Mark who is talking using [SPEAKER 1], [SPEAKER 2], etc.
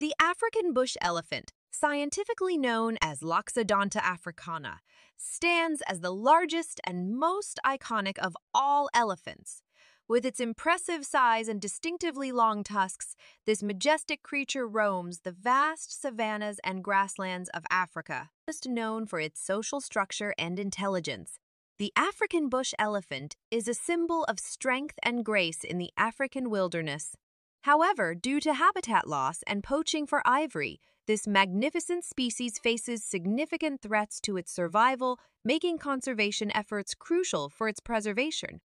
[SPEAKER 1] The African bush elephant, scientifically known as Loxodonta africana, stands as the largest and most iconic of all elephants. With its impressive size and distinctively long tusks, this majestic creature roams the vast savannas and grasslands of Africa, most known for its social structure and intelligence. The African bush elephant is a symbol of strength and grace in the African wilderness. However, due to habitat loss and poaching for ivory, this magnificent species faces significant threats to its survival, making conservation efforts crucial for its preservation.